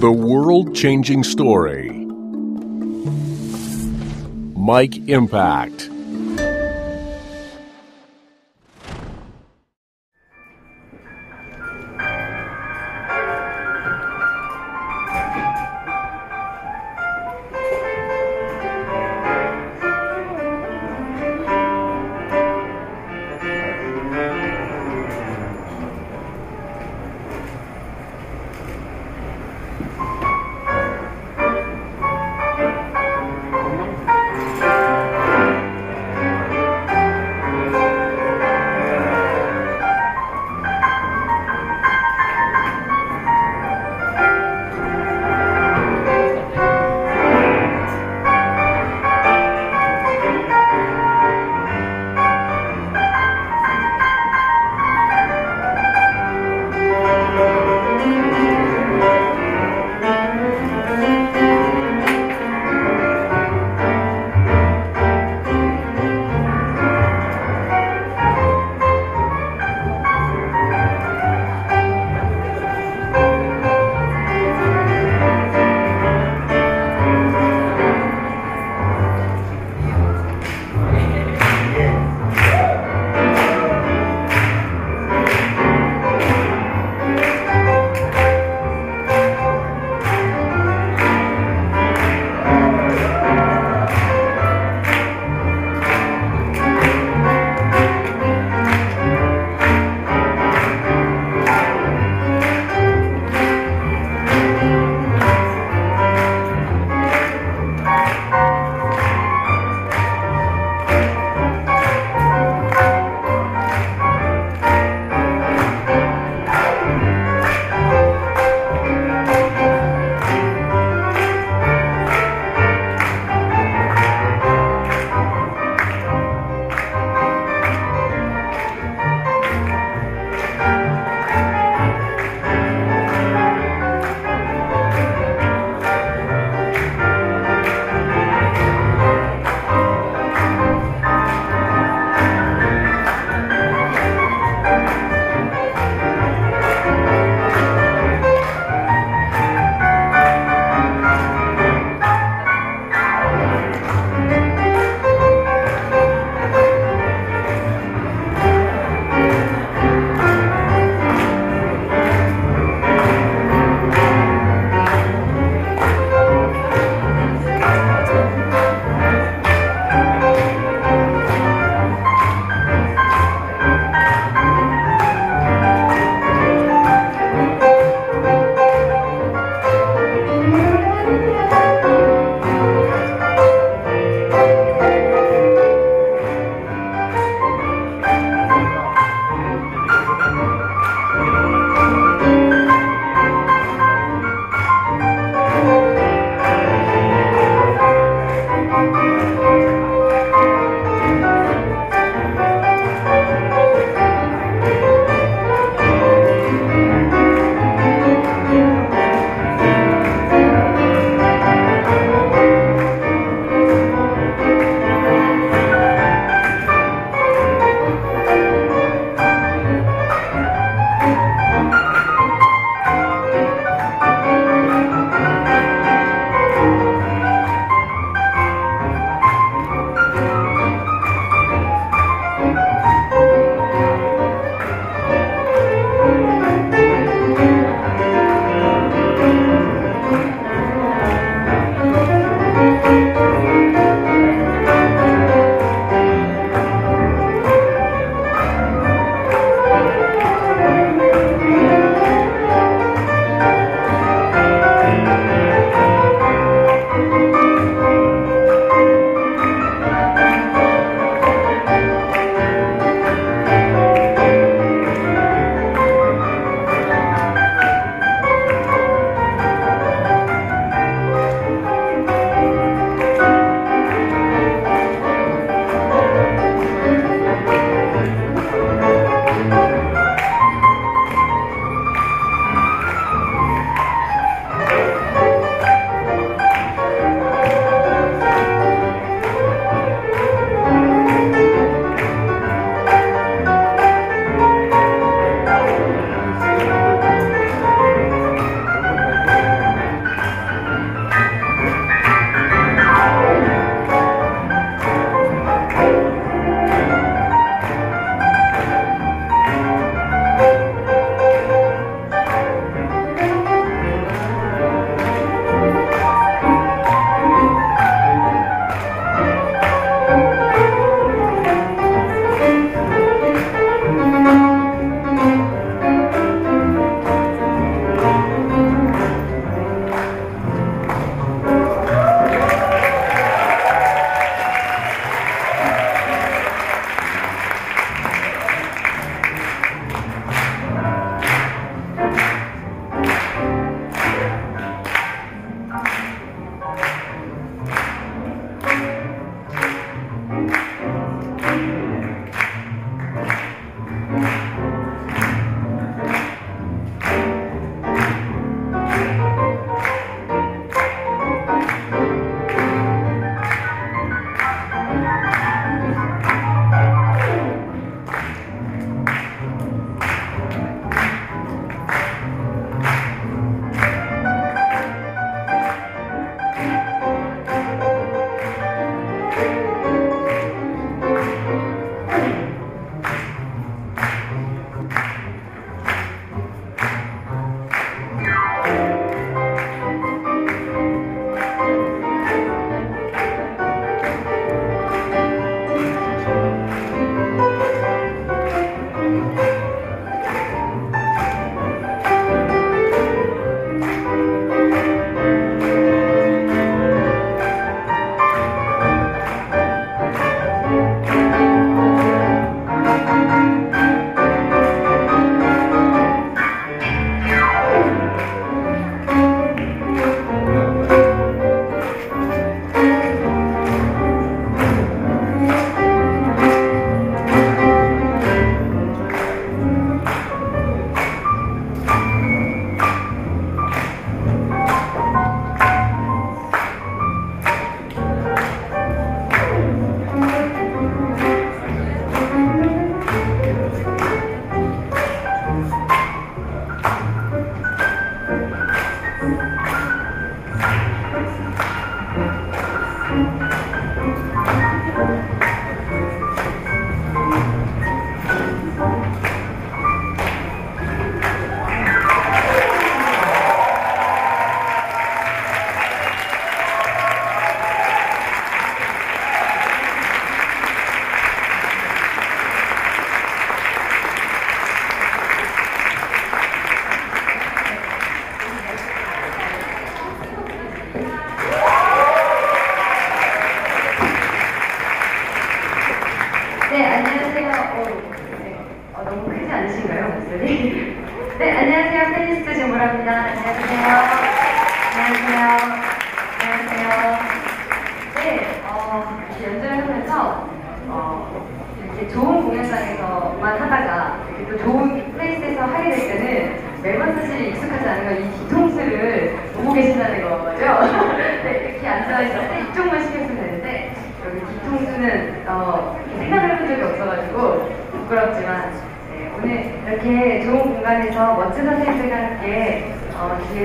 The world changing story. Mike Impact.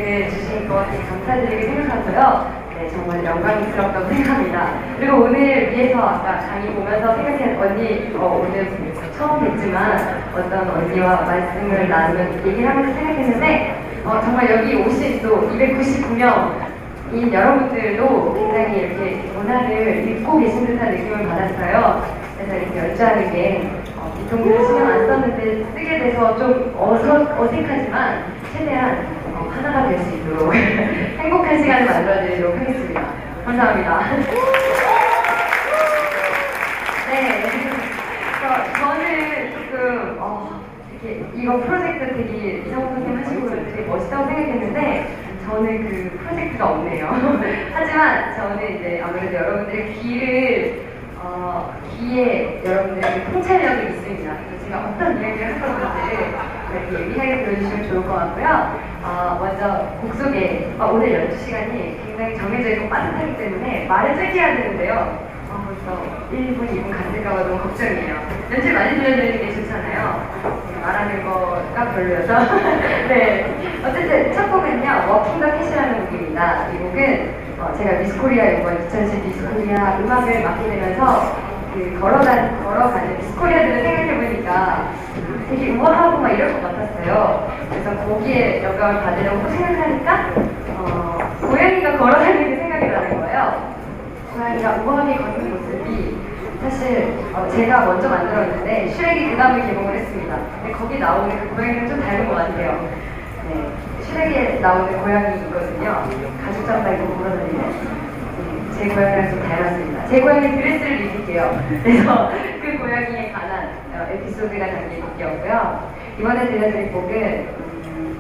기회를 주신 것 감사드리게 생각하고요. 네, 정말 영광스럽다고 생각합니다. 그리고 오늘 위에서 아까 강의 보면서 생각한 언니, 어, 오늘 처음 뵙지만 어떤 언니와 말씀을 나누면 얘기를 하면서 생각했는데 어, 정말 여기 오신 또 299명인 여러분들도 굉장히 이렇게 문화를 읽고 계신 듯한 느낌을 받았어요. 그래서 이렇게 연주하는 게 어, 뒤통수를 신경 안 썼는데 쓰게 돼서 좀 어서, 어색하지만 최대한 어, 하나가 될 수 있도록 행복한 시간을 만들어드리도록 하겠습니다. 감사합니다. 네. 그래서 저는 조금 어, 이렇게 이거 프로젝트 되게 이상호 선생님 하시고 되게 멋있다고 생각했는데 저는 그 프로젝트가 없네요. 하지만 저는 이제 아무래도 여러분들의 귀를 어, 귀에 여러분들의 통찰력이 있습니다. 제가 어떤 이야기를 할 건지를 이렇게 예민하게 들어주시면 좋을 것 같고요. 어, 먼저 곡 소개. 어, 오늘 연주 시간이 굉장히 정해져 있고 빠듯하기 때문에 말을 짧게 해야 되는데요. 어, 벌써 1분, 2분 갔을까봐 너무 걱정이에요. 연주를 많이 들려드리는 게 좋잖아요. 네, 말하는 거가 별로여서. 네. 어쨌든 첫 곡은요, Walking the Cash라는 곡입니다. 이 곡은 어, 제가 미스코리아 이번 2010 미스코리아 음악을 맡게 되면서 그 걸어가, 걸어가는 미스코리아들을 생각해보니까 되게 우아하고 막 이럴 것 같았어요. 그래서 거기에 영감을 받으려고 생각하니까 어, 고양이가 걸어다니는 게 생각이 나는 거예요. 고양이가 우아하게 걷는 모습이 사실 어, 제가 먼저 만들었는데 슈렉이 그 다음에 개봉을 했습니다. 근데 거기 나오는 그 고양이는 좀 다른 것 같아요. 네, 슈렉에 나오는 고양이거든요. 가죽 잠바 입고 걸어다니는 네, 제 고양이랑 좀 닮았습니다. 제 고양이 드레스를 입을게요. 그래서 그 고양이에 관한 어, 에피소드가 담긴 곡이었고요. 이번에 들려드릴 곡은 음,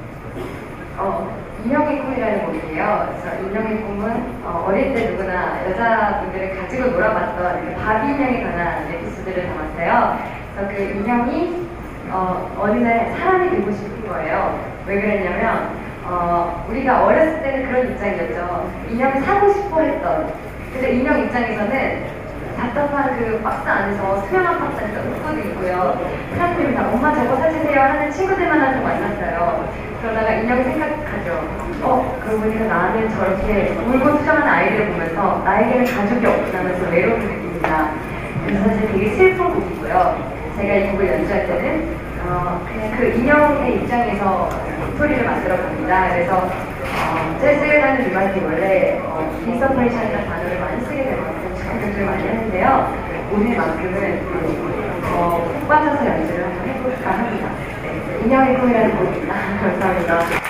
어, 인형의 꿈이라는 곡이에요. 그래서 인형의 꿈은 어, 릴 때 누구나 여자분들을 가지고 놀아봤던 그 바비 인형에 관한 에피소드를 담았어요. 그래서 그 인형이 어, 어느 날 사람이 되고 싶은 거예요. 왜 그랬냐면 어, 우리가 어렸을 때는 그런 입장이었죠. 인형을 사고 싶어 했던. 근데 인형 입장에서는 답답한 그 박스 안에서 투명한 박스 안에서 웃고도 있고요. 사람들이 다 엄마 저거 사주세요 하는 친구들만 하고 만났어요. 그러다가 인형이 생각하죠. 어, 그러고 보니까 나는 저렇게 울고 투정하는 아이들을 보면서 나에게는 가족이 없다면서 외로운 느낌이다. 그래서 사실 되게 슬픈 곡이고요. 제가 이 곡을 연주할 때는 어, 그냥 그 인형의 입장에서 스토리를 만들어 봅니다. 그래서 어, 재즈라는 음악이 원래 어, 인서퍼레이션이라는 단어를 많이 쓰게 만큼 연주를 많이 하는데요. 오늘만큼은 어, 푹 빠져서 연주를 한번 해볼까 합니다. 네, 인형의 꿈이라는 곡입니다. 감사합니다.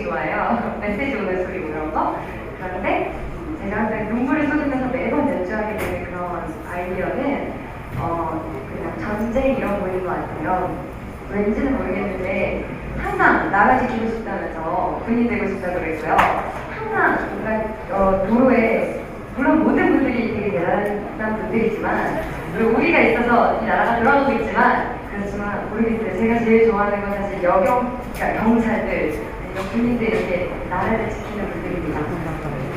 되게 좋아해요. 메시지 오는 소리 뭐 이런 거. 그런데 제가 항상 눈물을 쏟으면서 매번 연주하게 되는 그런 아이디어는 어, 그냥 전쟁 이런 거인 것 같아요. 왠지는 모르겠는데 항상 나라 지키고 싶다면서 군인 되고 싶다고 그랬고요. 항상 뭔가 어, 도로에 물론 모든 분들이 되게 대단한 분들이지만 그리고 우리가 있어서 이 나라가 돌아가고 있지만 그렇지만 모르겠어요. 제가 제일 좋아하는 건 사실 여경, 그러니까 경찰들, 군인들 이렇게 나라를 지키는 분들입니다.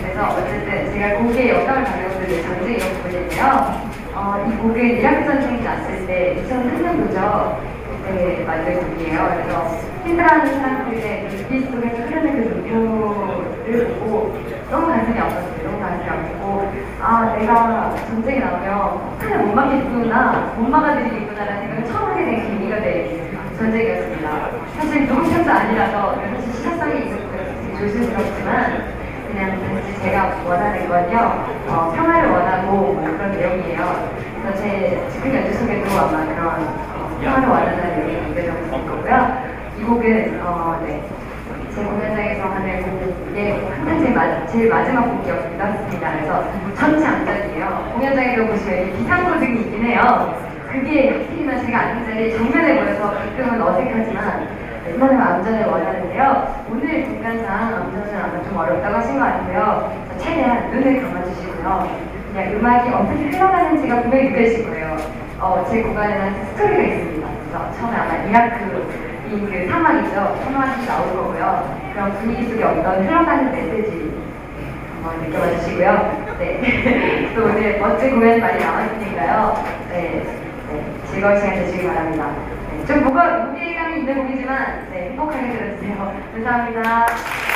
그래서 어쨌든 제가 곡에 영감을 받는 것들이 전쟁 이런 부분인데요. 어, 이 곡은 이라크 전쟁이 났을 때 2003년도죠. 그때 만든 곡이에요. 그래서 힘들어하는 사람들의 눈빛 속에서 흐르는 그 눈물을 보고 너무 가슴이 아팠어요. 너무 가슴이 아프고 아 내가 전쟁에 나오면 칼을 못 막겠구나, 못 막아드리겠구나라는 생각을 처음 하게 된 계기가 된 전쟁이었습니다. 사실 누구 편도 아니라서 사실 시사성이 되게 조심스럽지만 그냥 단지 제가 원하는 건요 어, 평화를 원하고 뭐 그런 내용이에요. 그래서 제 즉흥 연주 속에도 아마 그런 어, 평화를 원하는 내용이 담겨져 있을 거고요. 이 곡은 어, 네. 제 공연장에서 하는 곡의 항상 제일, 마, 제일 마지막 곡이었기도 했습니다. 그래서 전체 안전이에요. 공연장에도 보시면 이 비상구등이 있긴 해요. 그게 특히나 제가 앉은 자리 정면에 보여서 가끔은 어색하지만 웬만하면 안전을 원하는데요. 오늘 공간상 안전은 아마 좀 어렵다고 하신 것 같아요. 최대한 눈을 감아주시고요. 그냥 음악이 어떻게 흘러가는지가 분명히 느껴질 거예요. 어, 제 공간에는 스토리가 있습니다. 그래서 처음에 아마 이라크 그 사막이죠. 사막이 나올 거고요. 그런 분위기 속에 어떤 흘러가는 메시지 한번 느껴봐 주시고요. 네. 또 오늘 멋진 공연 많이 남았으니까요. 네. 네. 즐거운 시간 되시길 바랍니다. 네. 좀 무거, 무게감이 있는 곡이지만, 네. 행복하게 들어주세요. 감사합니다.